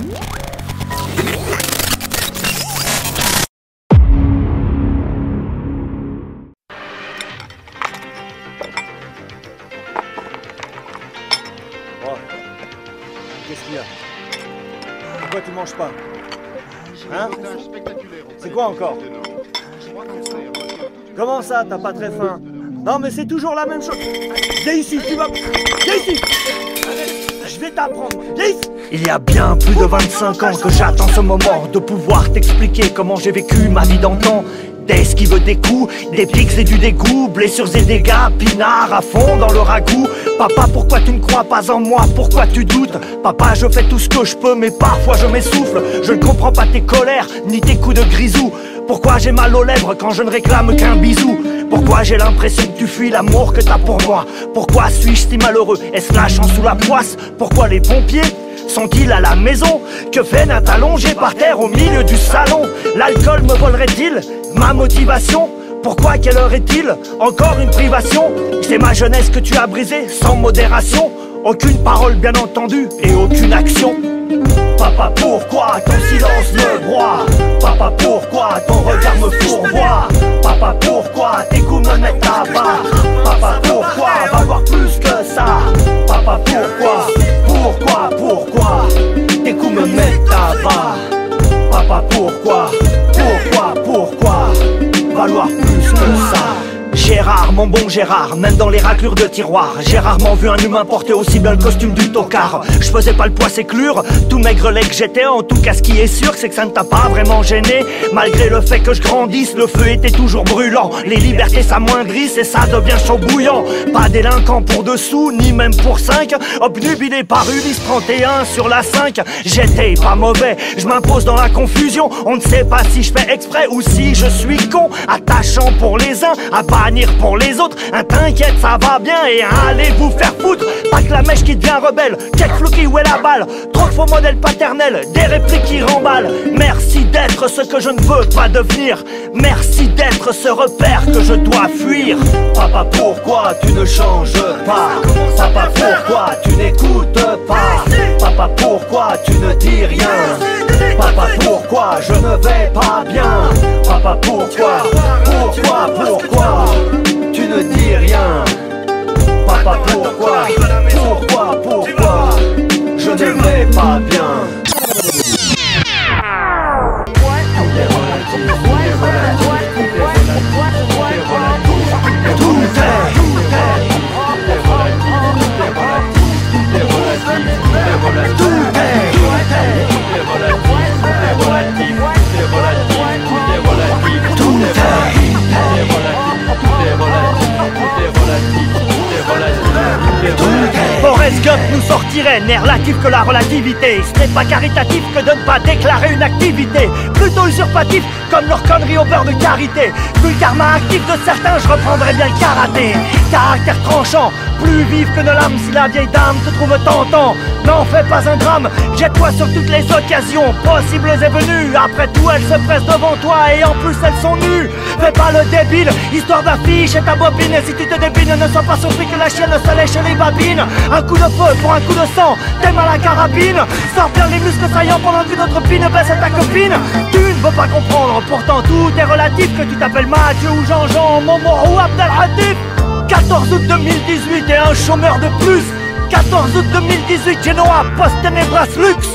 Oh. Qu'est-ce qu'il y a? Pourquoi tu manges pas? Hein? C'est quoi encore? Comment ça, t'as pas très faim? Non mais c'est toujours la même chose. Viens ici, tu vas... Viens ici Je vais t'apprendre. Il y a bien plus de 25 ans que j'attends ce moment de pouvoir t'expliquer comment j'ai vécu ma vie d'antan. Des esquives des coups, des pics et du dégoût, blessures et dégâts, pinards à fond dans le ragoût. Papa, pourquoi tu ne crois pas en moi? Pourquoi tu doutes? Papa, je fais tout ce que je peux, mais parfois je m'essouffle. Je ne comprends pas tes colères, ni tes coups de grisou. Pourquoi j'ai mal aux lèvres quand je ne réclame qu'un bisou? Pourquoi j'ai l'impression que tu fuis l'amour que t'as pour moi? Pourquoi suis-je si malheureux? Est-ce la chance ou la poisse? Pourquoi les pompiers sont-ils à la maison? Que fait Nat allongé par terre au milieu du salon. L'alcool me volerait-il ma motivation? Pourquoi quelle heure est-il? Encore une privation? C'est ma jeunesse que tu as brisée sans modération. Aucune parole bien entendu et aucune action Papa pourquoi ton silence me broie? Papa pourquoi ton regard me fourvoie? Papa pourquoi tes coups me mettent à bas? Papa pourquoi va voir plus que ça? Papa pourquoi Pourquoi Pourquoi tes coups me mettent à bas? Papa pourquoi Pourquoi Pourquoi Valoir plus que ça? Gérard, mon bon Gérard, même dans les raclures de tiroir, j'ai rarement vu un humain porter aussi bien le costume du tocard. Je faisais pas le poids s'éclure, tout maigrelet que j'étais, en tout cas ce qui est sûr, c'est que ça ne t'a pas vraiment gêné. Malgré le fait que je grandisse, le feu était toujours brûlant. Les libertés s'amoindrissent et ça devient chaud bouillant. Pas délinquant pour dessous, ni même pour cinq. Obnubilé par Ulysse 31 sur la 5. J'étais pas mauvais, je m'impose dans la confusion. On ne sait pas si je fais exprès ou si je suis con. Attachant pour les uns, à pour les autres. Un t'inquiète, ça va bien et allez vous faire foutre. Pas que la mèche qui devient rebelle, check flouki où est la balle? Trop de faux modèles paternels, des répliques qui remballent. Merci d'être ce que je ne veux pas devenir. Merci d'être ce repère que je dois fuir. Papa, pourquoi tu ne changes pas? Papa, pourquoi tu n'écoutes pas? Papa, pourquoi tu ne dis rien? Pourquoi je ne vais pas bien? Papa, pourquoi? Pourquoi, pourquoi? Tu ne dis rien sortirait n'est relatif que la relativité Ce n'est pas caritatif que de ne pas déclarer une activité. Plutôt usurpatif comme leur connerie au beurre de karité Vu le karma actif de certains je reprendrais bien le karaté. Caractère tranchant, plus vif que nos lames Si la vieille dame te trouve tentant. N'en fais pas un drame, jette-toi sur toutes les occasions Possibles et venues. Après tout elles se pressent devant toi et en plus elles sont nues. Fais pas le débile, histoire d'afficher ta bobine. Et si tu te débines, ne sois pas surpris que la chienne se lèche les babines. Un coup de feu pour un coup de sang, t'aimes à la carabine. Sors bien les muscles saillants pendant que notre pine baisse ta copine. Tu ne veux pas comprendre, pourtant tout est relatif. Que tu t'appelles Mathieu ou Jean-Jean, Momo ou Abdelhatif 14 août 2018 et un chômeur de plus. 14 août 2018 chez Noah, Post Tenebras Lux.